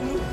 സൗഖ്യം തന്നു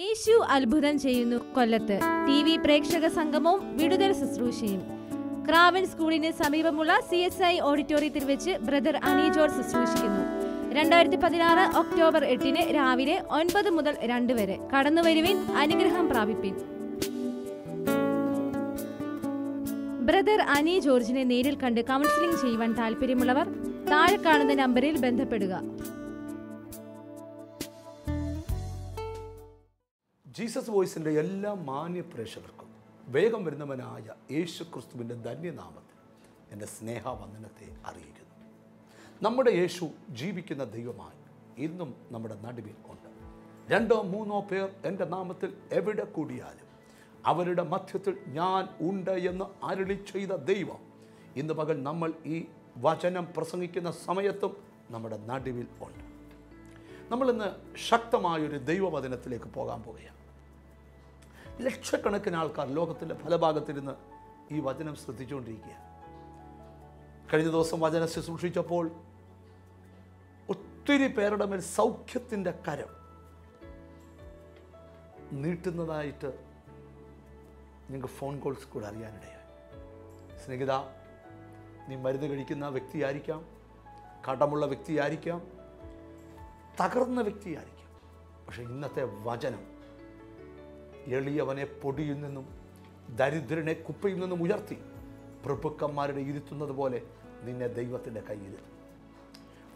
യേശു അത്ഭുതം ചെയ്യുന്നു കൊല്ലത്ത്. ടി വി പ്രേക്ഷക സംഗമവും വിടുതൽ ശുശ്രൂഷയും. ക്രാവൻ സ്കൂളിന് സമീപമുള്ള സി എസ് ഐ ഓഡിറ്റോറിയത്തിൽ വെച്ച് ബ്രദർ അനി ജോർജ് ശുശ്രൂഷിക്കുന്നു. രണ്ടായിരത്തി പതിനാറ് ഒക്ടോബർ എട്ടിന് രാവിലെ ഒൻപത് മുതൽ രണ്ട് വരെ കടന്നുവരുവിൻ അനുഗ്രഹം പ്രാപിപ്പിൻ. ബ്രദർ അനി ജോർജിനെ നേരിൽ കണ്ട് കൗൺസിലിംഗ് ചെയ്യുവാൻ താല്പര്യമുള്ളവർ താഴെ കാണുന്ന നമ്പറിൽ ബന്ധപ്പെടുക. ജീസസ് വോയിസിന്റെ എല്ലാ മാന്യ പ്രേക്ഷകർക്കും വേഗം വരുന്നവനായ യേശു ക്രിസ്തുവിന്റെ ധന്യനാമത്തിൽ എന്റെ സ്നേഹവന്ദനത്തെ അറിയിക്കുന്നു. നമ്മുടെ യേശു ജീവിക്കുന്ന ദൈവമായി ഇന്നും നമ്മുടെ നടുവിൽ ഉണ്ട്. രണ്ടോ മൂന്നോ പേർ എന്റെ നാമത്തിൽ എവിടെ കൂടിയാലും അവരുടെ മധ്യത്തിൽ ഞാൻ ഉണ്ട് എന്ന് അരുളി ചെയ്ത ദൈവം ഇന്ന് പകൽ നമ്മൾ ഈ വചനം പ്രസംഗിക്കുന്ന സമയത്തും നമ്മുടെ നടുവിൽ ഉണ്ട്. നമ്മളിന്ന് ശക്തമായൊരു ദൈവവചനത്തിലേക്ക് പോകാൻ പോവുകയാണ്. ലക്ഷക്കണക്കിന് ആൾക്കാർ ലോകത്തിന്റെ പല ഭാഗത്തിരുന്ന് ഈ വചനം ശ്രദ്ധിച്ചുകൊണ്ടിരിക്കുക കഴിഞ്ഞ ദിവസം വചനം ശുശ്രൂഷിച്ചപ്പോൾ ഒത്തിരി പേരുടെ മേൽ സൗഖ്യത്തിന്റെ കരം നീട്ടുന്നതായിട്ട് നിങ്ങൾക്ക് ഫോൺ കോൾസ് കൂടെ അറിയാനിടയായി. സ്നേഹിത നീ മരുന്ന് കഴിക്കുന്ന വ്യക്തിയായിരിക്കാം കടമുള്ള വ്യക്തിയായിരിക്കാം തകർന്ന വ്യക്തിയായിരിക്കാം. പക്ഷേ ഇന്നത്തെ വചനം എളിയവനെ പൊടിയിൽ നിന്നും ദരിദ്രനെ കുപ്പയിൽ നിന്നും ഉയർത്തി പ്രഭുക്കന്മാരുടെ ഇരുത്തുന്നത് പോലെ നിന്നെ ദൈവത്തിന്റെ കയ്യിലിരുത്തും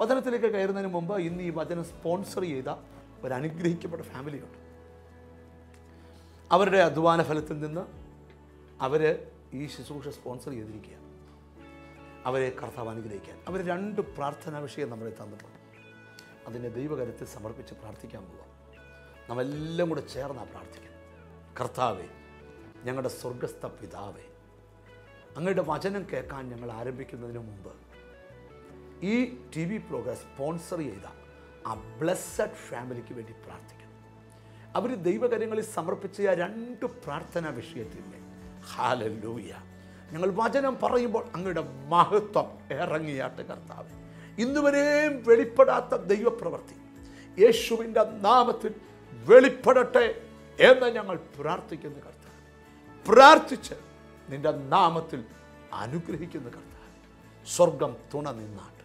വചനത്തിലേക്ക് കയറുന്നതിന് മുമ്പ് ഇന്ന് ഈ വചനം സ്പോൺസർ ചെയ്ത ഒരു അനുഗ്രഹിക്കപ്പെട്ട ഫാമിലിയുണ്ട്. അവരുടെ അധ്വാന ഫലത്തിൽ നിന്ന് അവർ ഈ ശുശ്രൂഷ സ്പോൺസർ ചെയ്തിരിക്കുക. അവരെ കർത്താവ് അനുഗ്രഹിക്കാൻ. അവർ രണ്ട് പ്രാർത്ഥനാ വിഷയം നമ്മളെ തന്നിട്ടുണ്ട്. അതിനെ ദൈവകരത്തിൽ സമർപ്പിച്ച് പ്രാർത്ഥിക്കാൻ പോവാം. നമ്മെല്ലാം കൂടെ ചേർന്നാണ് പ്രാർത്ഥിക്കുന്നത് കർത്താവെ ഞങ്ങളുടെ സ്വർഗസ്ഥ പിതാവെ അങ്ങയുടെ വചനം കേൾക്കാൻ ഞങ്ങൾ ആരംഭിക്കുന്നതിന് മുമ്പ് ഈ ടി വി പ്രോഗ്രാം സ്പോൺസർ ചെയ്ത ആ ബ്ലെസ്സഡ് ഫാമിലിക്ക് വേണ്ടി പ്രാർത്ഥിക്കുന്നു. അവർ ദൈവകരങ്ങളിൽ സമർപ്പിച്ച ആ രണ്ട് പ്രാർത്ഥനാ വിഷയത്തിന്മേൽ. ഹാലല്ലൂയ. ഞങ്ങൾ വചനം പറയുമ്പോൾ അങ്ങയുടെ മഹത്വം ഇറങ്ങിയാട്ട് കർത്താവ്. ഇന്നുവരെയും വെളിപ്പെടാത്ത ദൈവപ്രവർത്തി യേശുവിന്റെ നാമത്തിൽ വെളിപ്പെടട്ടെ എന്ന് ഞങ്ങൾ പ്രാർത്ഥിക്കുന്ന കർത്താവ്. പ്രാർത്ഥിച്ച് നിന്റെ നാമത്തിൽ അനുഗ്രഹിക്കുന്ന കർത്താവ്. സ്വർഗം തുണ നിന്നാട്ട്.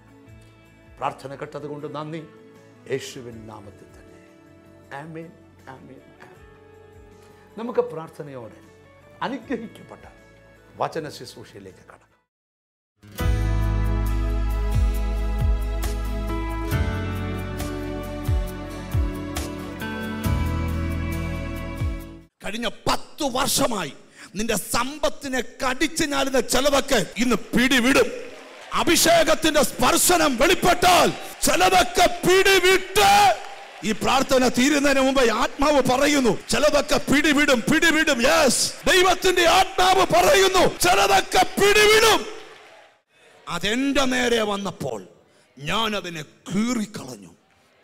പ്രാർത്ഥന കേട്ടത് കൊണ്ട് നന്ദി. യേശുവിൻ നാമത്തിൽ തന്നെ. ആമേൻ ആമേൻ. നമുക്ക് പ്രാർത്ഥനയോടെ അനുഗ്രഹിക്കപ്പെട്ട വചന ശുശ്രൂഷയിലേക്ക് കടക്കാം. കഴിഞ്ഞ പത്ത് വർഷമായി നിന്റെ സമ്പത്തിനെ കടിച്ചു ഞാലുന്ന ചെലവൊക്കെ ഇന്ന് പിടിവിടും. അഭിഷേകത്തിന്റെ സ്പർശനം വെളിപ്പെട്ടാൽ ചെലവൊക്കെ പിടിവിട്ട്. ഈ പ്രാർത്ഥന തീരുന്നതിന് മുമ്പ് ആത്മാവ് പറയുന്നു ചിലതൊക്കെ പിടിവിടും പിടിവിടും യെസ് ദൈവത്തിന്റെ ആത്മാവ് പറയുന്നു ചിലതൊക്കെ പിടിവിടും. അതെന്റെ നേരെ വന്നപ്പോൾ ഞാൻ അതിനെ കീറിക്കളഞ്ഞു.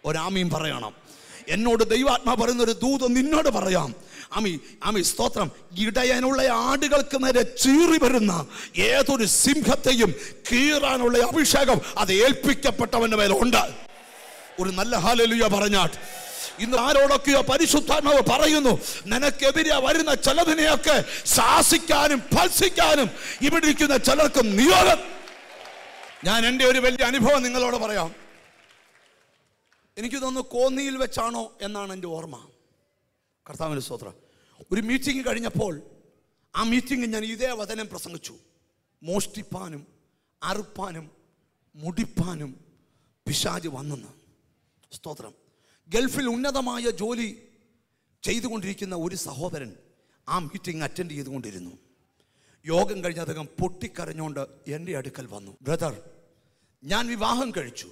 ഒരാമീൻ പറയണം. എന്നോട് ദൈവാത്മാ പറയുന്ന ഒരു ദൂത് നിന്നോട് പറയാം. അമി അമി സ്തോത്രം. ഇടയനുള്ള ആടുകൾക്ക് നേരെ ചീറി വരുന്ന ഏതൊരു സിംഹത്തെയും കീറാനുള്ള അഭിഷേകം അത് ഏൽപ്പിക്കപ്പെട്ടവന്റെ ഉണ്ട്. ഒരു നല്ല ഹാലലുയ പറഞ്ഞാട്ട് ഇന്ന് ആരോടൊക്കെയോ പരിശുദ്ധാത്മാവ് പറയുന്നു നിനക്കെതിരെ വരുന്ന ചിലതിനെയൊക്കെ ശാസിക്കാനും ഭത്സിക്കാനും ഇവിടെ ഇരിക്കുന്ന ചിലർക്കും നിയോഗം. ഞാൻ എന്റെ ഒരു വലിയ അനുഭവം നിങ്ങളോട് പറയാം. എനിക്ക് തോന്നുന്നു കോന്നിയിൽ വെച്ചാണോ എന്നാണ് എന്റെ ഓർമ്മ. കർത്താവിന്റെ സ്തോത്രം. ഒരു മീറ്റിംഗ് കഴിഞ്ഞപ്പോൾ ആ മീറ്റിംഗ് ഞാൻ ഇതേ വചനം പ്രസംഗിച്ചു. മോഷ്ടിപ്പാനും അറുപ്പാനും മുടിപ്പാനും പിശാജ് വന്നെന്ന്. സ്തോത്രം. ഗൾഫിൽ ഉന്നതമായ ജോലി ചെയ്തുകൊണ്ടിരിക്കുന്ന ഒരു സഹോദരൻ ആ മീറ്റിംഗ് അറ്റൻഡ് ചെയ്തുകൊണ്ടിരുന്നു. യോഗം കഴിഞ്ഞ അദ്ദേഹം പൊട്ടിക്കരഞ്ഞുകൊണ്ട് എന്റെ അടുക്കൽ വന്നു. ബ്രദർ ഞാൻ വിവാഹം കഴിച്ചു.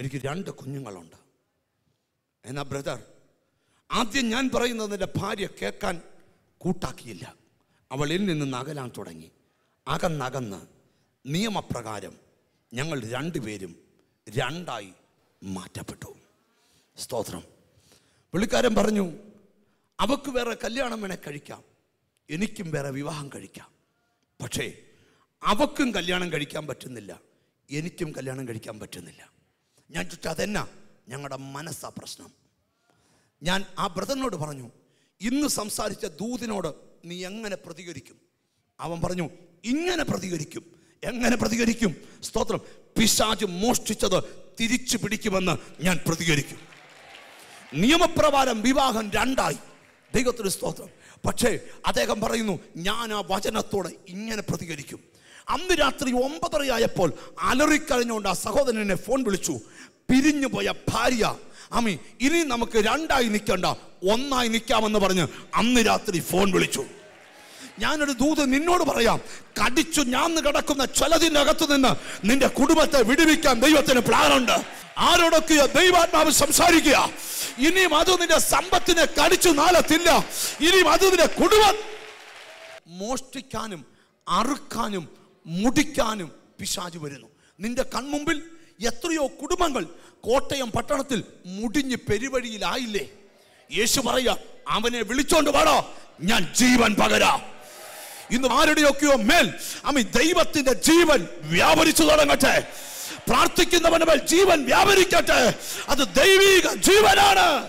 എനിക്ക് രണ്ട് കുഞ്ഞുങ്ങളുണ്ട്. എന്നാ ബ്രദർ ആദ്യം ഞാൻ പറയുന്നത് എന്റെ ഭാര്യ കേൾക്കാൻ കൂട്ടാക്കിയില്ല. അവൾ എന്നിൽ നിന്ന് അകലാൻ തുടങ്ങി. അകന്നകന്ന് നിയമപ്രകാരം ഞങ്ങൾ രണ്ടുപേരും രണ്ടായി മാറ്റപ്പെട്ടു. സ്തോത്രം. പുള്ളിക്കാരൻ പറഞ്ഞു അവക്ക് വേറെ കല്യാണം വേണേ കഴിക്കാം. എനിക്കും വേറെ വിവാഹം കഴിക്കാം. പക്ഷേ അവക്കും കല്യാണം കഴിക്കാൻ പറ്റുന്നില്ല. എനിക്കും കല്യാണം കഴിക്കാൻ പറ്റുന്നില്ല. ഞാൻ ചോദിച്ചു അതെന്നാ? ഞങ്ങളുടെ മനസ്സാ പ്രശ്നം. ഞാൻ ആ ബ്രദറിനോട് പറഞ്ഞു ഇന്ന് സംസാരിച്ച ദൂതിനോട് നീ എങ്ങനെ പ്രതികരിക്കും? അവൻ പറഞ്ഞു ഇങ്ങനെ പ്രതികരിക്കും. എങ്ങനെ പ്രതികരിക്കും? സ്തോത്രം. പിശാജ് മോഷ്ടിച്ചത് തിരിച്ചു പിടിക്കുമെന്ന് ഞാൻ പ്രതികരിക്കും. നിയമപ്രകാരം വിവാഹം രണ്ടായി. ദൈവത്തിന് സ്തോത്രം. പക്ഷേ അദ്ദേഹം പറയുന്നു ഞാൻ ആ വചനത്തോടെ ഇങ്ങനെ പ്രതികരിക്കും. അന്ന് രാത്രി ഒമ്പതരയായപ്പോൾ അലറിക്കഴിഞ്ഞുകൊണ്ട് ആ സഹോദരനെ ഫോൺ വിളിച്ചു. പിരിഞ്ഞു പോയ ഭാര്യ അമ്മി ഇനി നമുക്ക് രണ്ടായി നിൽക്കണ്ട ഒന്നായി നിൽക്കാമെന്ന് പറഞ്ഞ് അന്ന് രാത്രി ഫോൺ വിളിച്ചു. ഞാനൊരു ദൂത് നിന്നോട് പറയാം കടിച്ചു ഞാൻ കിടക്കുന്ന ചിലതിന്റെ അകത്ത് നിന്ന് നിന്റെ കുടുംബത്തെ വിടുവിക്കാൻ ദൈവത്തിന് പ്ലാനുണ്ട്. ആരോടൊക്കെയോ ദൈവാത്മാവ് സംസാരിക്കുക. ഇനിയും അത് നിന്റെ സമ്പത്തിനെ കടിച്ചു നാലത്തില്ല. ഇനിയും അത് നിന്റെ കുടുംബം മോഷ്ടിക്കാനും അറുക്കാനും മുടിക്കാനും പിശാജ് വരുന്നു. നിന്റെ കൺമുമ്പിൽ എത്രയോ കുടുംബങ്ങൾ കോട്ടയം പട്ടണത്തിൽ മുടിഞ്ഞ് പെരുവഴിയിലായില്ലേ? യേശു പറയാ അവനെ വിളിച്ചോണ്ട് വാടോ ഞാൻ ജീവൻ പകരാ. ഇന്ന് ആരുടെയൊക്കെയോ മേൽ അമ്മ ദൈവത്തിന്റെ ജീവൻ വ്യാപരിച്ചു തുടങ്ങട്ടെ. പ്രാർത്ഥിക്കുന്നവന്റെ മേൽ ജീവൻ വ്യാപരിക്കട്ടെ. അത് ദൈവിക ജീവനാണ്.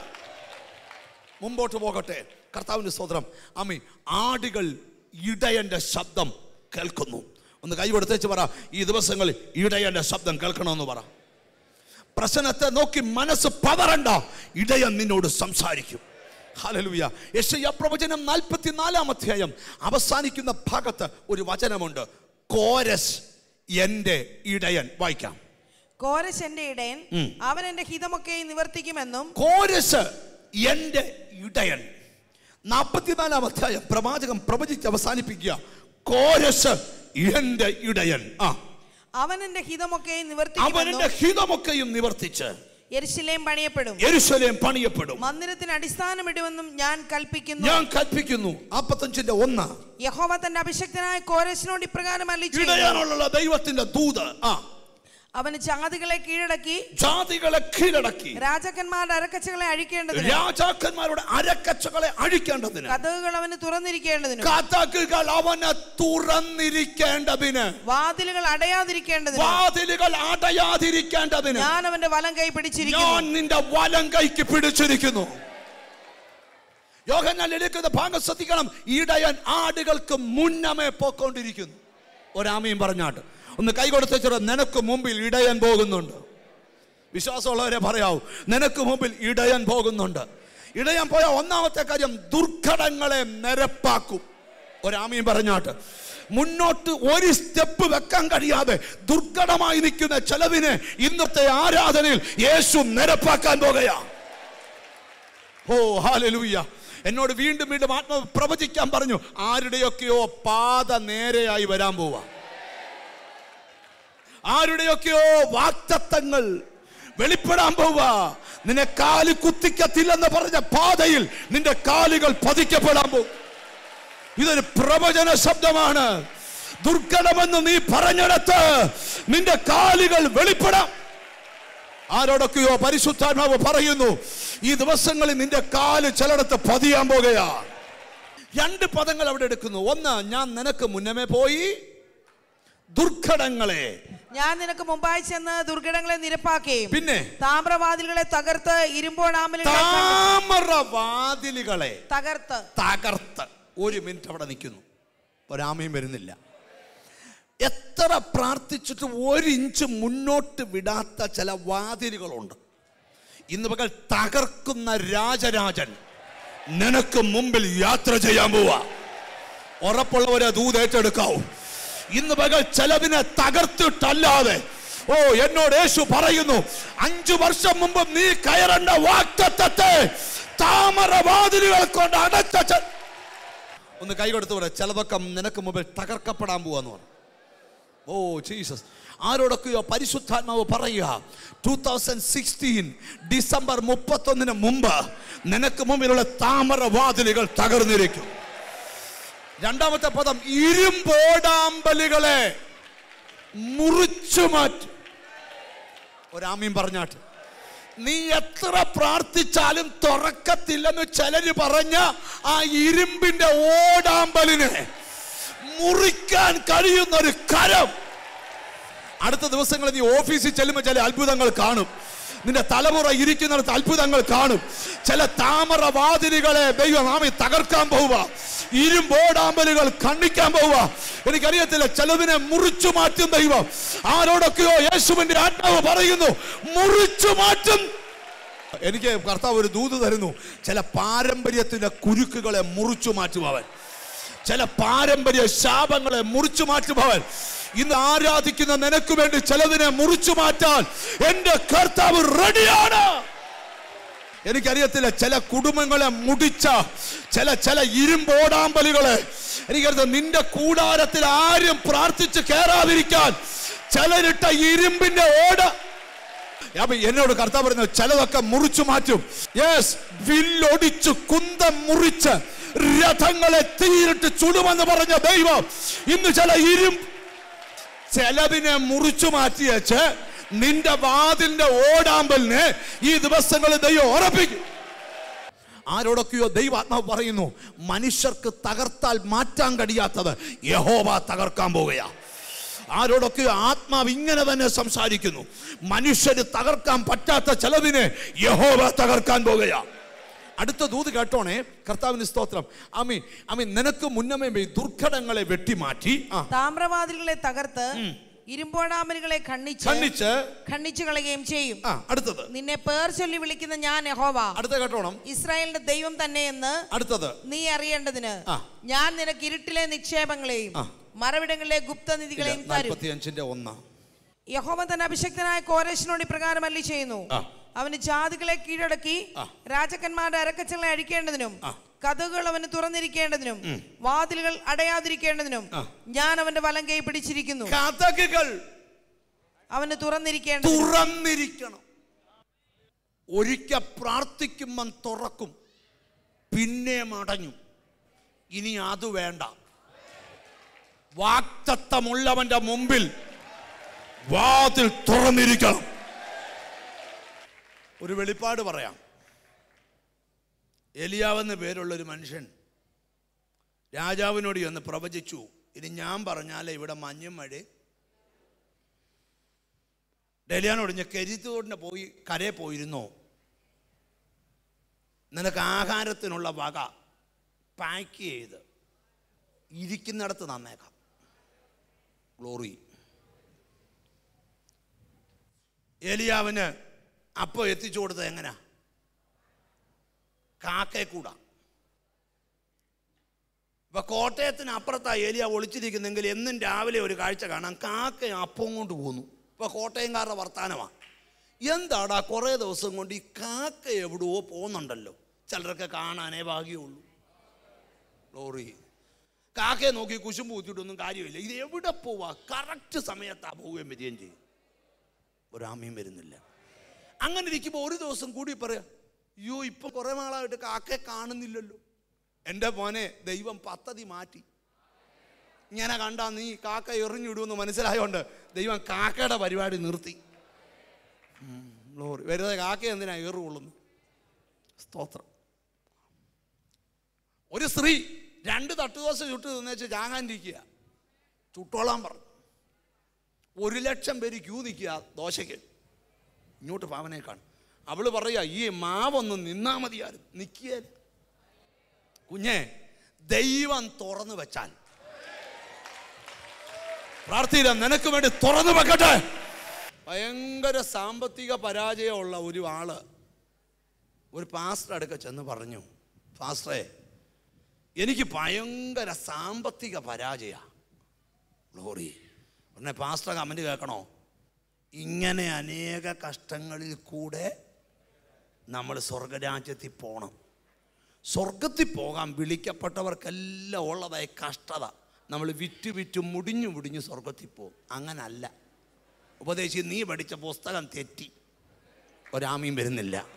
മുമ്പോട്ട് പോകട്ടെ. കർത്താവിന്റെ സ്തോത്രം. അമ്മ ആടുകൾ ഇടയന്റെ ശബ്ദം കേൾക്കുന്നു. ഒന്ന് കൈ കൊടുത്തേച്ച് പറ. ഈ ദിവസങ്ങളിൽ ഇടയന്റെ ശബ്ദം കേൾക്കണമെന്ന് പറ. പ്രശ്നത്തെ നോക്കി മനസ്സ് പതറണ്ട. ഇടയൻ നിന്നോട് സംസാരിക്കും. ഹല്ലേലൂയ. യെശയ്യാ പ്രവചനം നാൽപ്പത്തിനാലാം അധ്യായം. അവസാനിക്കുന്ന ഭാഗത്ത് ഒരു വചനമുണ്ട്. കോരസ് എന്റെ ഇടയൻ വായിക്കാം. കോരസ് എന്റെ ഇടയൻ അവൻ എന്റെ ഹിതമൊക്കെ നിവർത്തിക്കുമെന്നും. കോരസ് എന്റെ ഇടയൻ. നാൽപ്പത്തിനാലാം അധ്യായം പ്രവാചകം പ്രവചിച്ച് അവസാനിപ്പിക്കുക. കോരസ് എന്റെ ഇടയൻ. ആ. അവൻ എന്റെ ഹിതമൊക്കെ അവൻ ഹിതമൊക്കെയും നിവർത്തിച്ച് യെരുശലേം പണിയപ്പെടും. യെരുശലേം പണിയപ്പെടും. മന്ദിരത്തിന് അടിസ്ഥാനമിടുമെന്നും ഞാൻ കൽപ്പിക്കുന്നു. ഞാൻ കൽപ്പിക്കുന്നു. നാൽപ്പത്തഞ്ചിന്റെ ഒന്ന്. യഹോവ തന്റെ അഭിഷക്തനായ കോരശിനോട് ഇപ്രകാരം അല്ലിച്ചു ഇടയാനുള്ള ദൈവത്തിന്റെ ദൂത്. ആ. അവന് ജാതികളെ കീഴടക്കി ജാതികളെ കീഴടക്കി. രാജാക്കന്മാരുടെ അരക്കച്ചകളെ അഴിക്കേണ്ടതിന് രാജാക്കന്മാരുടെ അരക്കച്ചകളെ അഴിക്കേണ്ടതിന്. കഥകൾ അവന് തുറന്നിരിക്കേണ്ടതിന് കഥകൾ അവന് തുറന്നിരിക്കേണ്ടതിന്. വാതിലുകൾ അടയാതിരിക്കേണ്ടതിന് വാതിലുകൾ അടയാതിരിക്കേണ്ടതിന്. ഞാൻ അവന്റെ വലം കൈ പിടിച്ചിരിക്കുന്നു. ഞാൻ നിന്റെ വലം കൈക്ക് പിടിച്ചിരിക്കുന്നു. യോഹന്നാൻ എടുക്കുന്ന ഭാഗം ശ്രദ്ധിക്കണം. ഇടയൻ ആടുകൾക്ക് മുന്നമേ പോയിക്കൊണ്ടിരിക്കുന്നു. ഒരാമയും പറഞ്ഞാട്ട്. ഒന്ന് കൈ കൊടുത്ത നിനക്ക് മുമ്പിൽ ഇടയാൻ പോകുന്നുണ്ട്. വിശ്വാസമുള്ളവരെ പറയാവൂ നിനക്ക് മുമ്പിൽ ഇടയാൻ പോകുന്നുണ്ട്. ഇടയാൻ പോയ ഒന്നാമത്തെ കാര്യം ദുർഘടങ്ങളെ നിരപ്പാക്കും. ഒരാമയും പറഞ്ഞാട്ട് മുന്നോട്ട് ഒരു സ്റ്റെപ്പ് വെക്കാൻ കഴിയാതെ ദുർഘടമായി നിൽക്കുന്ന ചെലവിനെ ഇന്നത്തെ ആരാധനയിൽ യേശു നിരപ്പാക്കാൻ പോകുകയാ. ഓ ഹാലലൂയ്യ എന്നോട് വീണ്ടും വീണ്ടും ആത്മ പ്രവചിക്കാൻ പറഞ്ഞു ആരുടെയൊക്കെയോ പാത നേരെയായി വരാൻ പോവാ. ആരുടെയൊക്കെയോ വാക്തത്വങ്ങൾ വെളിപ്പെടാൻ പോവുക. നിന്നെ കാൽ കുത്തിക്കത്തില്ലെന്ന് പറഞ്ഞ പാതയിൽ നിന്റെ കാലുകൾ പതിക്കപ്പെടാൻ പോകും. ഇതൊരു പ്രവചന ശബ്ദമാണ്. ദുർഘടമെന്ന് നീ പറഞ്ഞിടത്ത് നിന്റെ കാലുകൾ വെളിപ്പെടാം. ആരോടൊക്കെയോ പരിശുദ്ധാത്മാവ് പറയുന്നു ഈ ദിവസങ്ങളിൽ നിന്റെ കാൽ ചിലയിടത്ത് പതിയാൻ പോകുകയാ. രണ്ട് പദങ്ങൾ അവിടെ എടുക്കുന്നു. ഒന്ന് ഞാൻ നിനക്ക് മുന്നമേ പോയി. ദുർഘടങ്ങളെ ഞാൻ നിനക്ക് മുമ്പായി ചെന്ന് ദുർഘടങ്ങളെ നിരപ്പാക്കുകയും പിന്നെ? താമ്രവാതിലുകളെ തകർത്ത് ഇരുമ്പോടാമലുകളെ താമ്രവാതിലുകളെ തകർത്ത്. തകർത്ത്. ഒരു മിനിറ്റ് അവിടെ നിൽക്കുന്നു. ഒരാമയും വരുന്നില്ല. എത്ര പ്രാർത്ഥിച്ചിട്ട് ഒരു ഇഞ്ച് മുന്നോട്ട് വിടാത്ത ചില വാതിലുകളുണ്ട്. ഇന്ന് പകൽ തകർക്കുന്ന രാജരാജൻ നിനക്ക് മുമ്പിൽ യാത്ര ചെയ്യാൻ പോവാ. ഉറപ്പുള്ളവരെ ദൂതേറ്റെടുക്കാവും. ഇന്ന് പകൽ ചിലതിനെ തകർത്തിട്ടല്ലാതെ. ഓ എന്നോട് യേശു പറയുന്നു അഞ്ചു വർഷം മുമ്പ് നീ കയറേണ്ട വാക്തത്വത്തെ താമരവാതിലുകൾ കൊണ്ട് അടച്ച ഒന്ന് കൈ കൊടുത്തു പറയാം ചിലതൊക്കെ നിനക്ക് മുമ്പിൽ തകർക്കപ്പെടാൻ പോവാന്ന് പറഞ്ഞു ഓ ജീസസ്. ആരോടൊക്കെയോ പരിശുദ്ധാത്മാവ് പറയുക ടൂ തൗസൻഡ് സിക്സ്റ്റീൻ ഡിസംബർ മുപ്പത്തൊന്നിന് മുമ്പ് നിനക്ക് മുമ്പിലുള്ള താമര വാതിലുകൾ തകർന്നിരിക്കും. രണ്ടാമത്തെ പദം ഇരുമ്പോടാമ്പലുകളെ മുറിച്ചു മാറ്റും. ഒരാമീൻ പറഞ്ഞാട്ട്. നീ എത്ര പ്രാർത്ഥിച്ചാലും തുറക്കത്തില്ലെന്ന് ചിലര് പറഞ്ഞ ആ ഇരുമ്പിന്റെ ഓടാമ്പലിനെ മുറിക്കാൻ കഴിയുന്ന ഒരു കരം. അടുത്ത ദിവസങ്ങളിൽ നീ ഓഫീസിൽ ചെല്ലുമ്പോൾ ചില അത്ഭുതങ്ങൾ കാണും. നിന്റെ തലമുറ ഇരിക്കുന്നിടത്ത് അത്ഭുതങ്ങൾ കാണും. ചില താമര വാതിലുകളെ ദൈവം ആമി തകർക്കാൻ പോവുക. ഇരുമ്പോടാമ്പലുകൾ കണ്ണിക്കാൻ പോവുക. എനിക്കറിയത്തില്ല ചിലതിനെ മുറിച്ചു മാറ്റും ദൈവം. ആരോടൊക്കെയോ യേശുവിന്റെ ആത്മാവ് പറയുന്നു മുറിച്ചു മാറ്റും. എനിക്ക് കർത്താവ് ഒരു ദൂത് തരുന്നു ചില പാരമ്പര്യത്തിന്റെ കുരുക്കുകളെ മുറിച്ചു മാറ്റും അവൻ ചില പാരമ്പര്യ ശാപങ്ങളെ മുറിച്ചു മാറ്റുഭവൻ ഇന്ന് ആരാധിക്കുന്ന നിനക്ക് വേണ്ടി ചിലതിനെ മുറിച്ചു മാറ്റാൻ എന്റെ കർത്താവ് റെഡിയാണ്. എനിക്കറിയത്തില്ല ചില കുടുംബങ്ങളെ മുടിച്ച ചില ചില ഇരുമ്പോടാമ്പലുകളെ. എനിക്കറിയാം നിന്റെ കൂടാരത്തിൽ ആരും പ്രാർത്ഥിച്ച് കയറാതിരിക്കാൻ ചിലരിട്ട ഇരുമ്പിന്റെ ഓട എന്നോട് കർത്താവ് പറഞ്ഞു ചിലതൊക്കെ മുറിച്ചു മാറ്റും. യെസ് വില്ലൊടിച്ചു കുന്തം മുറിച്ച് രഥങ്ങളെ തീരിട്ട് ചുടുമെന്ന് പറഞ്ഞ ദൈവം ഇന്ന് ചില ഇരും ചിലതിനെ മുറിച്ചു മാറ്റിയച്ച് നിന്റെ വാതിലിന്റെ ഓടാമ്പലിനെ ഈ ദിവസങ്ങളിൽ ദൈവം ഉറപ്പിക്കും. ആരോടൊക്കെയോ ദൈവാത്മാവ് പറയുന്നു മനുഷ്യർക്ക് തകർത്താൽ മാറ്റാൻ കഴിയാത്തത് യഹോവ തകർക്കാൻ പോവുകയാ. ആരോടൊക്കെ ആത്മാവ് ഇങ്ങനെ തന്നെ സംസാരിക്കുന്നു മനുഷ്യര് തകർക്കാൻ പറ്റാത്ത ചിലതിനെ യഹോവ തകർക്കാൻ പോവുകയാ. അടുത്ത ദൂത് കേട്ടോണേ കർത്താവിന് സ്തോത്രം. അമ്മി അമ്മി നിനക്ക് മുന്നമേ ദുർഘടങ്ങളെ വെട്ടിമാറ്റി. താമ്രവാതിലുകളെ തകർത്ത് ഇരുമ്പോടാമലുകളെ ഖണ്ഡിച്ച് ഖണ്ഡിച്ച് ഖണ്ഡിച്ചു കളയുകയും ചെയ്യും. ആ അടുത്തത്. നിന്നെ പേർ ചൊല്ലി വിളിക്കുന്ന ഞാൻ യഹോവ. അടുത്ത കേട്ടോണം. ഇസ്രായേലിന്റെ ദൈവം തന്നെ എന്ന് അടുത്തത്. നീ അറിയേണ്ടതിന് ഞാൻ നിനക്ക് ഇരുട്ടിലെ നിക്ഷേപങ്ങളെയും. മറവിടങ്ങളിലെ ഗുപ്തനിധികളെയും തരും. ഒന്ന്. യഹോവ തന്നെ അഭിഷക്തനായ കോരേശിനോട് ഇപ്രകാരം അല്ലി ചെയ്യുന്നു. അവന് ജാതികളെ കീഴടക്കി. രാജാക്കന്മാരുടെ അരക്കച്ചങ്ങളെ അഴിക്കേണ്ടതിനും. കഥകൾ അവന് തുറന്നിരിക്കേണ്ടതിനും വാതിലുകൾ അടയാതിരിക്കേണ്ടതിനും ഞാൻ അവന്റെ വലം കൈ പിടിച്ചിരിക്കുന്നു. കഥകൾ അവന് തുറന്നിരിക്കേണ്ട തുറന്നിരിക്കണം. ഒരിക്കൽ പ്രാർത്ഥിക്കുമ്പം തുറക്കും പിന്നെ മടഞ്ഞു ഇനി അത് വേണ്ട. വാക്തത്വമുള്ളവന്റെ മുമ്പിൽ വാതിൽ തുറന്നിരിക്കണം. ഒരു വെളിപ്പാട് പറയാം. എലിയാവെന്ന് പേരുള്ളൊരു മനുഷ്യൻ രാജാവിനോട് ചെന്ന് പ്രവചിച്ചു. ഇനി ഞാൻ പറഞ്ഞാലേ ഇവിടെ മഞ്ഞും മഴ. ഡെലിയാനോട് ഞാൻ കരിത്തോടിനെ പോയി കരയെ പോയിരുന്നോ. നിനക്ക് ആഹാരത്തിനുള്ള വക പാക്ക് ചെയ്ത് ഇരിക്കുന്നിടത്ത് നന്നേക്കാം ഗ്ലോറി ഏലിയാവിന് അപ്പോൾ എത്തിച്ചു കൊടുത്തത് എങ്ങനാ? കാക്കയെ കൂടാ. ഇപ്പൊ കോട്ടയത്തിന് അപ്പുറത്താ ഏലിയ ഒളിച്ചിരിക്കുന്നെങ്കിൽ എന്നും രാവിലെ ഒരു കാഴ്ച കാണാം. കാക്ക അപ്പം കൊണ്ട് പോന്നു. ഇപ്പൊ കോട്ടയംകാരുടെ വർത്താനമാണ് എന്താടാ കുറേ ദിവസം കൊണ്ട് ഈ കാക്ക എവിടെയോ പോകുന്നുണ്ടല്ലോ. ചിലരൊക്കെ കാണാനേ ഭാഗ്യമുള്ളൂ. ലോറി കാക്കയെ നോക്കി കുശുമ്പ് കുത്തിയിട്ടൊന്നും കാര്യമില്ല. ഇത് എവിടെ പോവാ? കറക്റ്റ് സമയത്താ പോവുകയും വരികയും ചെയ്യും. ഒരാമയും വരുന്നില്ല. അങ്ങനെ ഇരിക്കുമ്പോൾ ഒരു ദിവസം കൂടി പറയാം. അയ്യോ ഇപ്പൊ കുറെ നാളായിട്ട് കാക്കയെ കാണുന്നില്ലല്ലോ. എന്റെ മോനെ ദൈവം പദ്ധതി മാറ്റി. ഇങ്ങനെ കണ്ടാ നീ കാക്ക എറിഞ്ഞിടുമെന്ന് മനസ്സിലായോണ്ട് ദൈവം കാക്കയുടെ പരിപാടി നിർത്തി. ലോറി. വെറുതെ കാക്ക എന്തിനാ ഏറുകൊള്ളുന്നു സ്തോത്രം. ഒരു സ്ത്രീ രണ്ട് തട്ടുദോശ ചുട്ട് തിന്നേച്ച് ചാങ്ങാണ്ടിരിക്കുക ചുട്ടോളാൻ പറഞ്ഞു. ഒരു ലക്ഷം പേര് ക്യൂ നിൽക്കുക ദോശയ്ക്ക്. ഇങ്ങോട്ട് പാവനെ കാണും. അവൾ പറയാ ഈ മാവൊന്ന് നിന്നാ മതിയായിരുന്നു. നിൽക്കിയ കുഞ്ഞെ ദൈവം തുറന്നു വെച്ചാൽ. പ്രാർത്ഥിയില്ല നിനക്ക് വേണ്ടി തുറന്നു വെക്കട്ടെ. ഭയങ്കര സാമ്പത്തിക പരാജയമുള്ള ഒരു ആൾ ഒരു പാസ്റ്റർ അടുക്ക ചെന്ന് പറഞ്ഞു പാസ്റ്ററെ എനിക്ക് ഭയങ്കര സാമ്പത്തിക പരാജയ. ഗ്ലോറി. ഉടനെ പാസ്റ്റർ കമന്റ് കേൾക്കണോ? ഇങ്ങനെ അനേക കഷ്ടങ്ങളിൽ കൂടെ നമ്മൾ സ്വർഗരാജ്യത്തിൽ പോകണം സ്വർഗത്തിൽ പോകാൻ വിളിക്കപ്പെട്ടവർക്കെല്ലാം ഉള്ളതായ കഷ്ടത. നമ്മൾ വിറ്റ് വിറ്റ് മുടിഞ്ഞു മുടിഞ്ഞ് സ്വർഗത്തിൽ പോകും. അങ്ങനല്ല. ഉപദേശി നീ പഠിച്ച പുസ്തകം തെറ്റി. ഒരാമയും വരുന്നില്ല.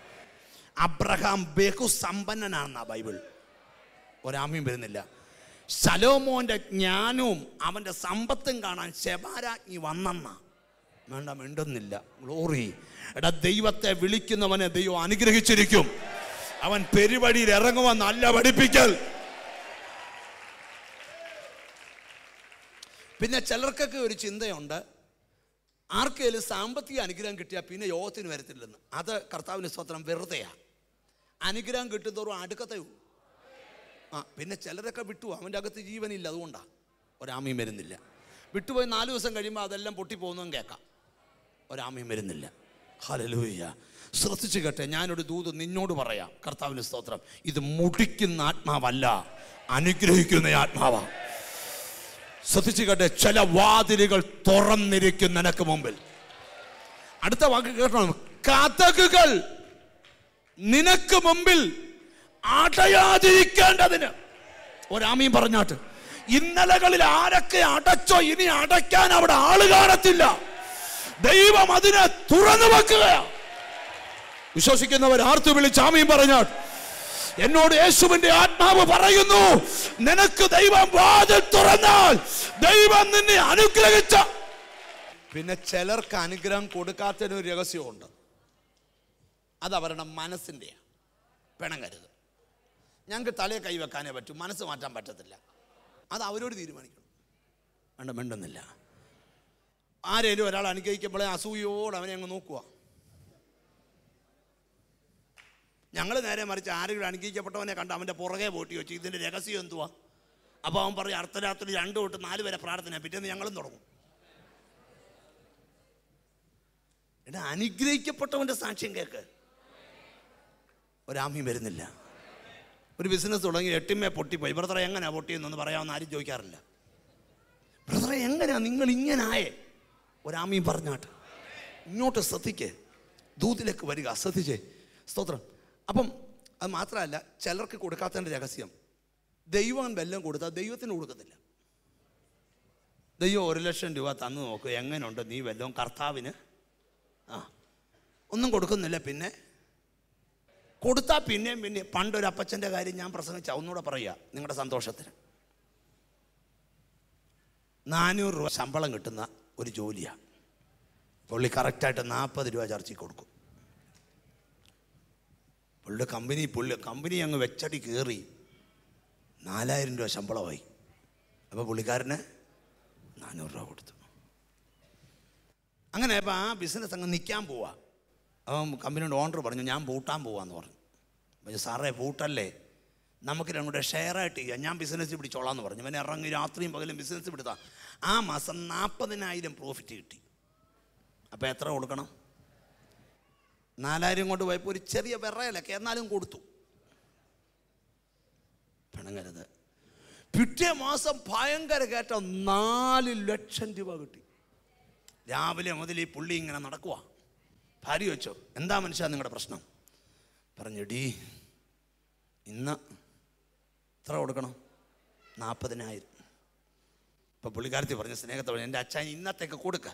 അബ്രഹാം ബഹുസമ്പന്നനാണെന്നാ ബൈബിൾ. ഒരാമയും വരുന്നില്ല. ശലോമോന്റെ ജ്ഞാനവും അവന്റെ സമ്പത്തും കാണാൻ ശബാരാജ്ഞി വന്നെന്ന. വേണ്ട മിണ്ടുന്നില്ല. ഗ്ലോറി എടാ ദൈവത്തെ വിളിക്കുന്നവനെ ദൈവം അനുഗ്രഹിച്ചിരിക്കും. അവൻ പെരുവഴിയിൽ ഇറങ്ങുവാൻ നല്ല പഠിപ്പിക്കൽ. പിന്നെ ചിലർക്കൊക്കെ ഒരു ചിന്തയുണ്ട്. ആർക്കേലും സാമ്പത്തിക അനുഗ്രഹം കിട്ടിയാൽ പിന്നെ യോഗത്തിന് വരത്തില്ലെന്ന്. അത് കർത്താവിന്റെ സ്വത്രം വെറുതെയാണ് അനുഗ്രഹം കിട്ടുന്നതോറും അടുക്കത്തേ ഉള്ളൂ ആ പിന്നെ ചിലരൊക്കെ വിട്ടു. അവന്റെ അകത്ത് ജീവനില്ല അതുകൊണ്ടാണ് ഒരാമയും വരുന്നില്ല. വിട്ടുപോയി നാല് ദിവസം കഴിയുമ്പോൾ അതെല്ലാം പൊട്ടിപ്പോകുന്നതും കേൾക്കാം. ഒരാമയും വരുന്നില്ല. ഹലലൂയ്യ ശ്രദ്ധിച്ചു കേട്ടെ ഞാനൊരു ദൂത് നിന്നോട് പറയാം. കർത്താവിന് സ്തോത്രം. ഇത് മുടിക്കുന്ന ആത്മാവല്ല അനുഗ്രഹിക്കുന്ന ആത്മാവാ. ശ്രദ്ധിച്ചു കേട്ടെ ചില വാതിലുകൾ തുറന്നിരിക്കും നിനക്ക് മുമ്പിൽ. അടുത്ത വാക്ക് കേട്ടോ കഥകുകൾ നിനക്ക് മുമ്പിൽ അടയാതിരിക്കേണ്ടതിന്. ഒരാമയും പറഞ്ഞാട്ട് ഇന്നലകളിൽ ആരൊക്കെ അടച്ചോ ഇനി അടയ്ക്കാൻ അവിടെ ആൾ കാണത്തില്ല. ദൈവം അതിനെ തുറന്നു വെക്കുകയാ വിശ്വസിക്കുന്നവർ ആർത്തു വിളിച്ച് ആമയും പറഞ്ഞാൽ എന്നോട് യേശുവിന്റെ ആത്മാവ് പറയുന്നു നിനക്ക് ദൈവം വാതിൽ തുറന്നാൽ ദൈവം നിന്നെ അനുഗ്രഹിച്ച. പിന്നെ ചിലർക്ക് അനുഗ്രഹം കൊടുക്കാത്തതിനൊരു രഹസ്യമുണ്ട്. അത് അവരുടെ മനസ്സിന്റെ പിണങ്ങരുത്. ഞങ്ങൾക്ക് തലയെ കൈവെക്കാനേ പറ്റൂ മനസ്സ് മാറ്റാൻ പറ്റത്തില്ല. അത് അവരോട് തീരുമാനിക്കണം. വേണ്ട മിണ്ടുന്നില്ല. ആരേലും ഒരാൾ അനുഗ്രഹിക്കുമ്പോഴേ അസൂയോട് അവനെ അങ്ങ് നോക്കുക. ഞങ്ങൾ നേരെ മറിച്ച് ആരെങ്കിലും അനുഗ്രഹിക്കപ്പെട്ടവനെ കണ്ട് അവന്റെ പുറകെ പോട്ടി വെച്ചു ഇതിന്റെ രഹസ്യം എന്തുവാ? അപ്പോൾ അവൻ പറയും അർദ്ധരാത്രി രണ്ട് തൊട്ട് നാല് വരെ പ്രാർത്ഥന പിറ്റേന്ന് ഞങ്ങളും തുടങ്ങും. എടാ അനുഗ്രഹിക്കപ്പെട്ടവന്റെ സാക്ഷ്യം കേൾക്ക് ഒരാമ്യം വരുന്നില്ല. ഒരു ബിസിനസ് തുടങ്ങി എട്ടിമേ പൊട്ടിപ്പോയി. ബ്രദറെ എങ്ങനെയാണ് പൊട്ടിയെന്നൊന്ന് പറയാമെന്ന് ആരും ചോദിക്കാറില്ല. ബ്രദറെ എങ്ങനെയാണ് നിങ്ങൾ ഇങ്ങനായേ? ഒരാമ്യം പറഞ്ഞാട്ട്. ഇങ്ങോട്ട് ശ്രദ്ധിക്കേ. ദൂതിലേക്ക് വരിക. ശ്രദ്ധിച്ചേ. സ്തോത്രം. അപ്പം അത് മാത്രമല്ല ചിലർക്ക് കൊടുക്കാത്തതിന്റെ രഹസ്യം. ദൈവം വെല്ലം കൊടുത്താൽ ദൈവത്തിന് കൊടുക്കത്തില്ല. ദൈവം ഒരു ലക്ഷം രൂപ തന്നു നോക്കുക എങ്ങനെയുണ്ട് നീ വല്ലതും കർത്താവിന്? ആ. ഒന്നും കൊടുക്കുന്നില്ല. പിന്നെ കൊടുത്താൽ പിന്നെയും പിന്നെ പണ്ടൊരു അപ്പച്ചന്റെ കാര്യം ഞാൻ പ്രസംഗിച്ച. ഒന്നുകൂടെ പറയുക നിങ്ങളുടെ സന്തോഷത്തിന്. നാനൂറ് രൂപ ശമ്പളം കിട്ടുന്ന ഒരു ജോലിയാണ് പുള്ളി കറക്റ്റായിട്ട് നാൽപ്പത് രൂപ ചർച്ചയ്ക്ക് കൊടുക്കും. പുള്ളിയുടെ കമ്പനി പുള്ളി കമ്പനി അങ്ങ് വെച്ചടി കയറി നാലായിരം രൂപ ശമ്പളമായി. അപ്പോൾ പുള്ളിക്കാരന് നാനൂറ് രൂപ കൊടുത്തു. അങ്ങനെ അപ്പോൾ ആ ബിസിനസ് അങ്ങ് നിൽക്കാൻ പോവാ. അപ്പം കമ്പനിയുടെ ഓണർ പറഞ്ഞു ഞാൻ പൂട്ടാൻ പോവാന്ന് പറഞ്ഞു. അപ്പോൾ സാറേ പൂട്ടല്ലേ? നമുക്ക് രണ്ടുകൂടെ ഷെയറായിട്ട് ചെയ്യാം. ഞാൻ ബിസിനസ് പിടിച്ചോളാം എന്ന് പറഞ്ഞു. പിന്നെ ഇറങ്ങി രാത്രിയും പകലും ബിസിനസ് പിടുത്താം ആ മാസം നാൽപ്പതിനായിരം പ്രോഫിറ്റ് കിട്ടി. അപ്പോൾ എത്ര കൊടുക്കണം? നാലായിരം കൊണ്ട് പോയപ്പോൾ ഒരു ചെറിയ വിറയലൊക്കെ എന്നാലും കൊടുത്തു. പിണങ്ങരുത്. പിറ്റേ മാസം ഭയങ്കര കയറ്റ. നാല് ലക്ഷം രൂപ കിട്ടി. രാവിലെ മുതൽ ഈ പുള്ളി ഇങ്ങനെ നടക്കുക ഭാര്യ വെച്ചോ എന്താ മനുഷ്യ നിങ്ങളുടെ പ്രശ്നം? പറഞ്ഞെടി ഇന്ന് എത്ര കൊടുക്കണം? നാൽപ്പതിനായിരം ഇപ്പം പുള്ളിക്കാരത്തി പറഞ്ഞ സ്നേഹത്തോടെ എന്റെ അച്ഛൻ ഇന്നത്തേക്ക് കൊടുക്കുക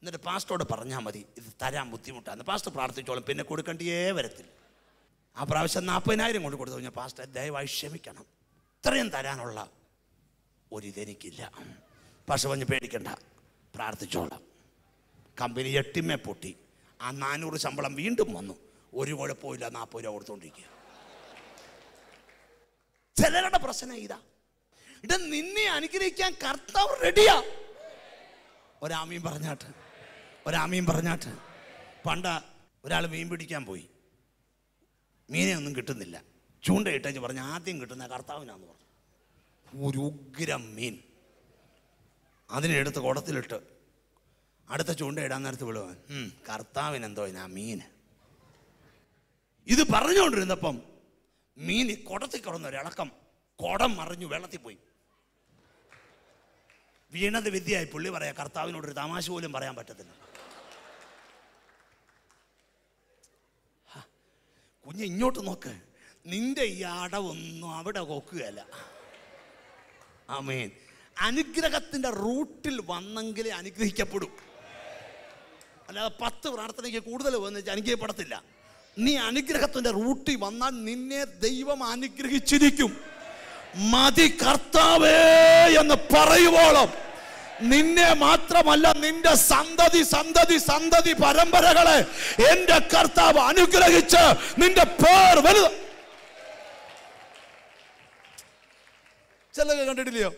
എന്നിട്ട് പാസ്റ്റോട് പറഞ്ഞാൽ മതി ഇത് തരാൻ ബുദ്ധിമുട്ടാണ് പാസ്റ്റർ പ്രാർത്ഥിച്ചോളും പിന്നെ കൊടുക്കേണ്ടിയേ വരത്തില്ല. ആ പ്രാവശ്യം നാൽപ്പതിനായിരം കൊണ്ട് കൊടുത്തു കഴിഞ്ഞാൽ പാസ്റ്റർ ദയവായി ക്ഷമിക്കണം. ഇത്രയും തരാനുള്ള ഒരിതെനിക്കില്ല പക്ഷെ പറഞ്ഞ് പേടിക്കണ്ട പ്രാർത്ഥിച്ചോളാം. കമ്പനി എട്ടിമേ പൊട്ടി. ആ നാനൂറ് ശമ്പളം വീണ്ടും വന്നു. ഒരു കുഴപ്പമില്ല നാൽപ്പത് രൂപ കൊടുത്തോണ്ടിരിക്കുക. ചിലരുടെ പ്രശ്നം ഇതാ. ഇട നിന്നെ അനുഗ്രഹിക്കാൻ കർത്താവ് റെഡിയാ ഒരാമീൻ പറഞ്ഞാട്ട്. ഒരാമീൻ പറഞ്ഞാട്ട്. പണ്ട ഒരാൾ മീൻ പിടിക്കാൻ പോയി. മീനെ ഒന്നും കിട്ടുന്നില്ല. ചൂണ്ടയിട്ടേച്ച് പറഞ്ഞ് ആദ്യം കിട്ടുന്ന കർത്താവിനാന്ന് പറഞ്ഞു. ഒരു ഉഗ്രം മീൻ. അതിനെടുത്ത് കുടത്തിലിട്ട് അടുത്ത ചൂണ്ടയിടാൻ നേരത്ത് വിളുവൻ കർത്താവിനെന്തോ ആ മീൻ ഇത് പറഞ്ഞുകൊണ്ടിരുന്നപ്പം മീൻ കുടത്തിൽ കിടന്ന ഒരിളക്കം കുടം മറിഞ്ഞു വെള്ളത്തിൽ പോയി. വീണത് വിദ്യയായി പുള്ളി പറയാം കർത്താവിനോടൊരു തമാശ പോലും പറയാൻ പറ്റത്തില്ല. കുഞ്ഞ് ഇങ്ങോട്ട് നോക്ക്. നിന്റെ ഈ അടവൊന്നും അവിടെ കൊക്കുകയല്ല. ആമേൻ. അനുഗ്രഹത്തിന്റെ റൂട്ടിൽ വന്നെങ്കിലേ അനുഗ്രഹിക്കപ്പെടും. അല്ലാതെ പത്ത് പ്രാർത്ഥനയ്ക്ക് കൂടുതൽ വന്ന് അനുഗ്രഹപ്പെടത്തില്ല നീ അനുഗ്രഹത്തിന്റെ റൂട്ടിൽ വന്നാൽ നിന്നെ ദൈവം അനുഗ്രഹിച്ചിരിക്കും. മതി കർത്താവേ എന്ന് പറയുവോളം. നിന്നെ മാത്രമല്ല നിന്റെ സന്തതി സന്തതി സന്തതി പരമ്പരകളെ എന്റെ കർത്താവ് അനുഗ്രഹിച്ച് നിന്റെ പേർ വലുത് ചിലതൊക്കെ കണ്ടിട്ടില്ലയോ?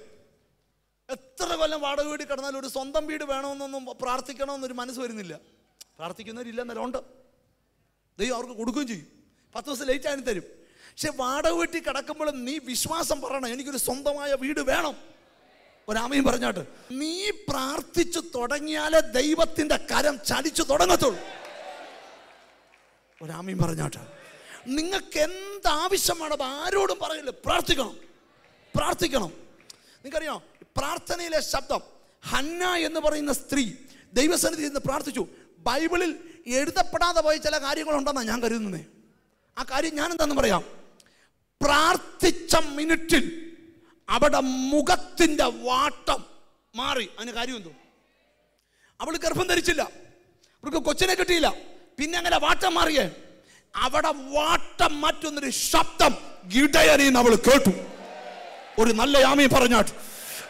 എത്ര കൊല്ലം വാടക വീട് കിടന്നാലും ഒരു സ്വന്തം വീട് വേണമെന്നൊന്നും പ്രാർത്ഥിക്കണമെന്നൊരു മനസ്സ് വരുന്നില്ല. പ്രാർത്ഥിക്കുന്നവരില്ല എന്നാലും ഉണ്ട്. ദൈവം അവർക്ക് കൊടുക്കുകയും ചെയ്യും. പത്ത് ദിവസം ലേറ്റ് ആയി തരും. പക്ഷെ വാടക വീട്ടിൽ കിടക്കുമ്പോഴും നീ വിശ്വാസം പറയണം. എനിക്കൊരു സ്വന്തമായ വീട് വേണം. ഒരാമയും പറഞ്ഞാട്ട് നീ പ്രാർത്ഥിച്ചു തുടങ്ങിയാലേ ദൈവത്തിന്റെ കരം ചലിച്ചു തുടങ്ങത്തുള്ളൂ. ഒരാമയും പറഞ്ഞാട്ട് നിങ്ങൾക്ക് എന്താവശ്യമാണ് ആരോടും പറയില്ല പ്രാർത്ഥിക്കണം. പ്രാർത്ഥിക്കണം. നിങ്ങൾക്കറിയോ പ്രാർത്ഥനയിലെ ശബ്ദം ഹന്ന എന്ന് പറയുന്ന സ്ത്രീ ദൈവസന്നിധി നിന്ന് പ്രാർത്ഥിച്ചു. ബൈബിളിൽ എഴുതപ്പെടാതെ പോയ ചില കാര്യങ്ങളുണ്ടെന്നാണ് ഞാൻ കരുതുന്നത്. ആ കാര്യം ഞാൻ എന്താണെന്ന് പറയാം? പ്രാർത്ഥിച്ച മിനിറ്റിൽ അവിടെ മുഖത്തിന്റെ വാട്ടം മാറി. അതിന് കാര്യം എന്തോ? അവൾ ഗർഭം ധരിച്ചില്ല. അവൾക്ക് കൊച്ചിനെ കിട്ടിയില്ല. പിന്നെ അങ്ങനെ വാട്ടം മാറിയേ. അവിടെ വാട്ടം മാറ്റുന്നൊരു ശബ്ദം ഗിടയറിന്ന് അവൾ കേട്ടു. ഒരു നല്ല യാമി പറഞ്ഞാട്ട്.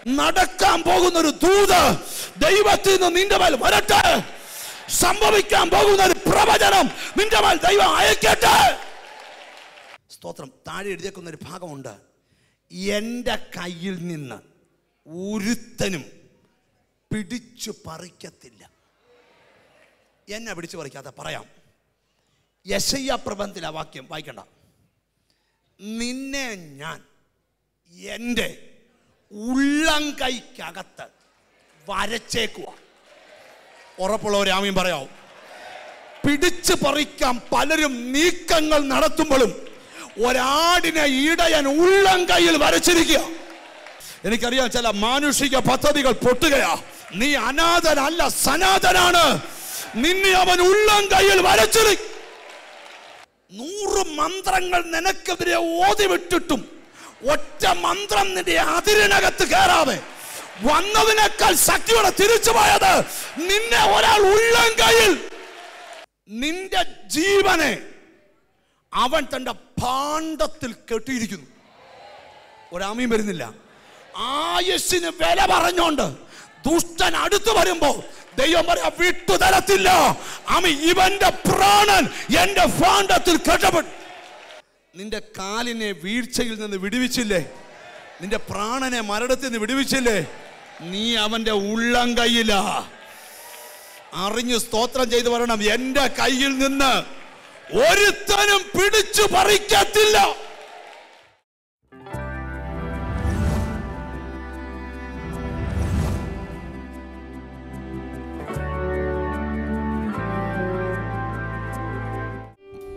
നടക്കാൻ പോകുന്ന ഒരു ദൂത് ദൈവത്തിൽ നിന്ന് നിന്റെ മേൽ വരട്ടെ. സംഭവിക്കാൻ പോകുന്ന ഒരു പ്രവചനം നിന്റെ മേൽ ദൈവം അയക്കട്ടെ. സ്തോത്രം. താഴെ എഴുതിയേക്കുന്ന ഒരു ഭാഗമുണ്ട്. എന്റെ കയ്യിൽ നിന്ന് ഒരുത്തനും പിടിച്ചു പറിക്കത്തില്ല. എന്നെ പിടിച്ചു പറിക്കാത്ത പറയാം. യശയ്യ പ്രബന്ധത്തിലെ വാക്യം വായിക്കണ്ട. നിന്നെ ഞാൻ എന്റെ ഉള്ളം കൈക്കകത്ത് വരച്ചേക്കുക ഉറപ്പുള്ളവർ ആമയും പറയാവും. പിടിച്ചു പറിക്കാൻ പലരും നീക്കങ്ങൾ നടത്തുമ്പോഴും ഒരാടിനെ ഇടയൻ ഉള്ളം കയ്യിൽ വരച്ചിരിക്കുക. എനിക്കറിയാം ചില മാനുഷിക പദ്ധതികൾ പൊട്ടുകയാ. നീ അനാഥനല്ല സനാതനാണ്. നിന്നെ അവൻ ഉള്ളം കയ്യിൽ വരച്ചിരിക്കും നൂറ് മന്ത്രങ്ങൾ നിനക്കെതിരെ ഓതി വിട്ടിട്ടും ഒറ്റ മന്ത്രം നിന്റെ അതിരിനകത്ത് കയറാതെ വന്നതിനേക്കാൾ ശക്തിയോടെ തിരിച്ചു പോയത് നിന്നെ ഒരാൾ ഉള്ളം കയ്യിൽ. നിന്റെ ജീവനെ അവൻ തന്റെ പാണ്ഡത്തിൽ കെട്ടിയിരിക്കുന്നു. ഒരാമയും വരുന്നില്ല. ആയുസ്സിന് വില പറഞ്ഞോണ്ട് ദുഷ്ടൻ അടുത്തു വരുമ്പോ ദൈവം പറയാ വിട്ടു തരത്തില്ല അമി ഇവന്റെ പ്രാണൻ എന്റെ പാണ്ഡത്തിൽ കെട്ടപ്പെട്ടു. നിന്റെ കാലിനെ വീഴ്ചയിൽ നിന്ന് വിടുവിച്ചില്ലേ? നിന്റെ പ്രാണനെ മരണത്തിൽ നിന്ന് വിടുവിച്ചില്ലേ? നീ അവന്റെ ഉള്ളം കയ്യിലാ. അറിഞ്ഞു സ്തോത്രം ചെയ്തു പറയണം എന്റെ കയ്യിൽ നിന്ന് ഒരുത്തനും പിടിച്ചു പറിക്കത്തില്ല.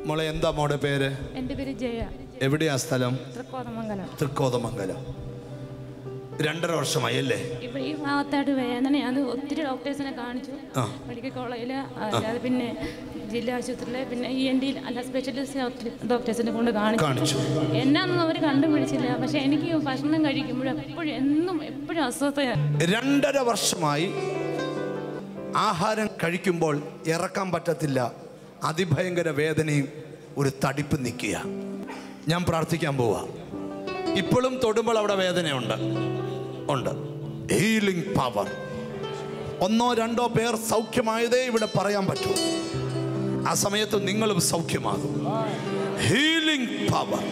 മോളെ എന്താ മോടെ പേര്? എന്റെ പേര് ജയ. എവിടെയാ സ്ഥലം? തൃക്കോതമംഗലം. തൃക്കോതമംഗലം. രണ്ടര വർഷമായി അല്ലേ? ഇപ്പൊ ഈ ഭാഗത്തായിട്ട് വേദനയാണ്. ഒത്തിരി ഡോക്ടേഴ്സിനെ കാണിച്ചു. മെഡിക്കൽ കോളേജിൽ അല്ലാതെ പിന്നെ ജില്ലാ ആശുപത്രിയിൽ പിന്നെ ഇ എൻ ഡിയിൽ അല്ല സ്പെഷ്യലിസ്റ്റ് ഡോക്ടേഴ്സിനെ കൊണ്ട് കാണിച്ചു. കാണിച്ചു. എന്നാന്നും അവർ കണ്ടുപിടിച്ചില്ല. പക്ഷെ എനിക്ക് ഭക്ഷണം കഴിക്കുമ്പോഴും എപ്പോഴും എന്നും എപ്പോഴും അസ്വസ്ഥയാണ് രണ്ടര വർഷമായി ആഹാരം കഴിക്കുമ്പോൾ ഇറക്കാൻ പറ്റത്തില്ല. അതിഭയങ്കര വേദനയും ഒരു തടിപ്പ് നിൽക്കുക ഞാൻ പ്രാർത്ഥിക്കാൻ പോവാ. ഇപ്പോഴും തൊടുമ്പോൾ അവിടെ വേദനയുണ്ട്. ഉണ്ട്. ഹീലിംഗ് പവർ ഒന്നോ രണ്ടോ പേർ സൗഖ്യമായതേ ഇവിടെ പറയാൻ പറ്റൂ. ആ സമയത്ത് നിങ്ങളും സൗഖ്യമാകും. ഹീലിംഗ് പവർ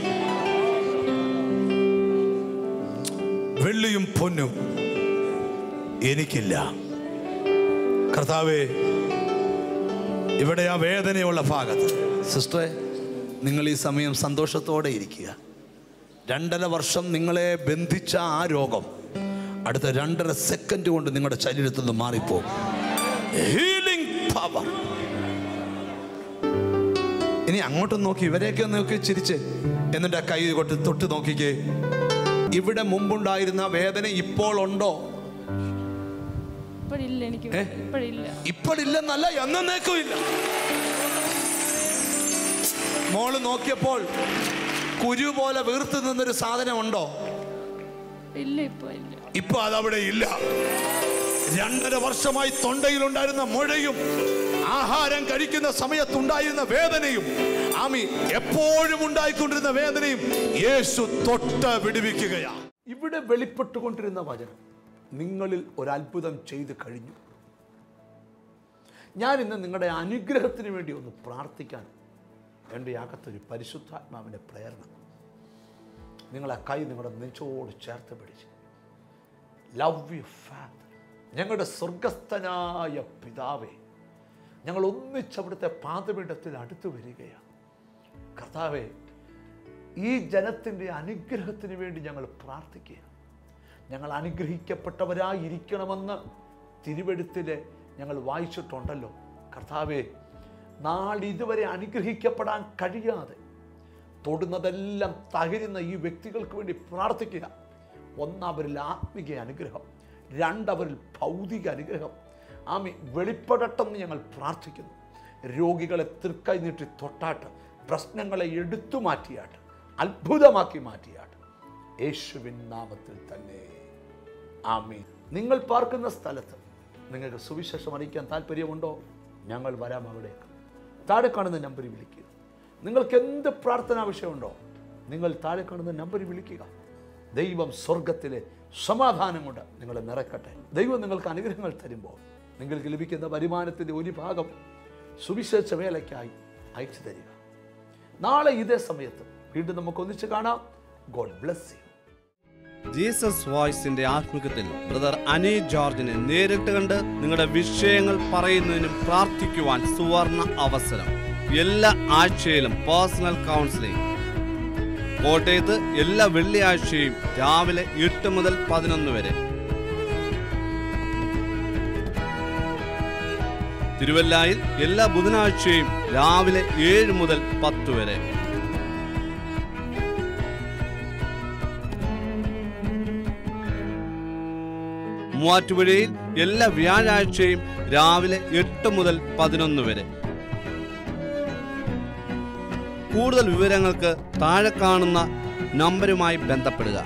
വെള്ളിയും പൊന്നും എനിക്കില്ല. കർത്താവേ ഇവിടെ ആ വേദനയുള്ള ഭാഗത്ത്. സിസ്റ്ററെ നിങ്ങൾ ഈ സമയം സന്തോഷത്തോടെ ഇരിക്കുക. രണ്ടര വർഷം നിങ്ങളെ ബന്ധിച്ച ആ രോഗം അടുത്ത രണ്ടര സെക്കൻഡ് കൊണ്ട് നിങ്ങളുടെ ശരീരത്തിൽ നിന്ന് മാറിപ്പോകും ഹീലിംഗ് പവർ ഇനി അങ്ങോട്ട് നോക്കി ഇവരെയൊക്കെ നോക്കി ചിരിച്ച് എന്നിട്ട് ആ കൈ കൊട്ട് തൊട്ട് നോക്കിക്കേ. ഇവിടെ മുമ്പുണ്ടായിരുന്ന വേദന ഇപ്പോൾ ഉണ്ടോ? ഇപ്പോഴില്ലെന്നല്ല എന്നേക്കും ഇല്ല. മോൾ നോക്കിയപ്പോൾ കുരു പോലെ വീർത്ത് നിന്നൊരു സാധനം ഉണ്ടോ ഇല്ല ഇപ്പൊ ഇല്ല. ഇപ്പൊ അതവിടെ ഇല്ല. രണ്ടര വർഷമായി തൊണ്ടയിലുണ്ടായിരുന്ന മുഴയും ആഹാരം കഴിക്കുന്ന സമയത്തുണ്ടായിരുന്ന വേദനയും ആമി എപ്പോഴും ഉണ്ടായിക്കൊണ്ടിരുന്ന വേദനയും യേശു തൊട്ട് വിടുവിക്കുകയാ ഇവിടെ വെളിപ്പെട്ടുകൊണ്ടിരുന്ന വചനം നിങ്ങളിൽ ഒരത്ഭുതം ചെയ്തു കഴിഞ്ഞു. ഞാൻ ഇന്ന് നിങ്ങളുടെ അനുഗ്രഹത്തിന് വേണ്ടി ഒന്ന് പ്രാർത്ഥിക്കാൻ എന്റെ അകത്തൊരു പരിശുദ്ധാത്മാവിന്റെ പ്രേരണ നിങ്ങളെ കൈ നിങ്ങളുടെ നെഞ്ചോട് ചേർത്ത് പിടിച്ച്. ലവ് യു ഫാദർ ഞങ്ങളുടെ സ്വർഗസ്ഥനായ പിതാവേ ഞങ്ങൾ ഒന്നിച്ച് അവിടുത്തെ പാതപീഠത്തിൽ അടുത്തു വരികയാണ്. കർത്താവേ ഈ ജനത്തിന്റെ അനുഗ്രഹത്തിന് വേണ്ടി ഞങ്ങൾ പ്രാർത്ഥിക്കുക ഞങ്ങൾ അനുഗ്രഹിക്കപ്പെട്ടവരായിരിക്കണമെന്ന് തിരുവെടുത്തിൽ ഞങ്ങൾ വായിച്ചിട്ടുണ്ടല്ലോ. കർത്താവെ നാളിതുവരെ അനുഗ്രഹിക്കപ്പെടാൻ കഴിയാതെ തൊടുന്നതെല്ലാം തകരുന്ന ഈ വ്യക്തികൾക്ക് വേണ്ടി പ്രാർത്ഥിക്കുക. ഒന്നവരിൽ ആത്മിക അനുഗ്രഹം രണ്ടവരിൽ ഭൗതിക അനുഗ്രഹം. ആമി വെളിപ്പെടട്ടെന്ന് ഞങ്ങൾ പ്രാർത്ഥിക്കുന്നു. രോഗികളെ തൃക്കൈ നീട്ടി തൊട്ടാട്ട് പ്രശ്നങ്ങളെ എടുത്തു മാറ്റിയാട്ട് അത്ഭുതമാക്കി മാറ്റിയാട്ട്. യേശുവിൻ നാമത്തിൽ തന്നെ. ആമി നിങ്ങൾ പാർക്കുന്ന സ്ഥലത്ത് നിങ്ങൾക്ക് സുവിശേഷം അറിയിക്കാൻ താല്പര്യമുണ്ടോ ഞങ്ങൾ വരാം അവിടേക്ക്. താഴെ കാണുന്ന നമ്പറിൽ വിളിക്കുക നിങ്ങൾക്ക് എന്ത് പ്രാർത്ഥനാ വിഷയമുണ്ടോ? നിങ്ങൾ താഴെ കാണുന്ന നമ്പറിൽ വിളിക്കുക. ദൈവം സ്വർഗത്തിലെ സമാധാനം കൊണ്ട് നിങ്ങളെ നിറക്കട്ടെ. ദൈവം നിങ്ങൾക്ക് അനുഗ്രഹങ്ങൾ തരുമ്പോൾ നിങ്ങൾക്ക് ലഭിക്കുന്ന വരുമാനത്തിന്റെ ഒരു ഭാഗം സുവിശേഷ വേലയ്ക്കായി അയച്ചു തരിക. നാളെ ഇതേ സമയത്ത് വീണ്ടും നമുക്ക് ഒന്നിച്ച് കാണാം. ഗോഡ് ബ്ലെസ് ജീസസ് വോയിസിന്റെ ആത്മീകത്തിൽ ബ്രദർ അനി ജോർജിനെ നേരിട്ട് കണ്ട് നിങ്ങളുടെ വിഷയങ്ങൾ പറയുന്നതിനും പ്രാർത്ഥിക്കുവാൻ സുവർണ അവസരം. എല്ലാ ആഴ്ചയിലും പേഴ്സണൽ കൗൺസിലിംഗ് കോട്ടയത്ത് എല്ലാ വെള്ളിയാഴ്ചയും രാവിലെ എട്ട് മുതൽ പതിനൊന്ന് വരെ. തിരുവല്ലായിൽ എല്ലാ ബുധനാഴ്ചയും രാവിലെ ഏഴ് മുതൽ പത്ത് വരെ. മൂവാറ്റുപുഴയിൽ എല്ലാ വ്യാഴാഴ്ചയും രാവിലെ എട്ട് മുതൽ പതിനൊന്ന് വരെ. കൂടുതൽ വിവരങ്ങൾക്ക് താഴെ കാണുന്ന നമ്പരുമായി ബന്ധപ്പെടുക.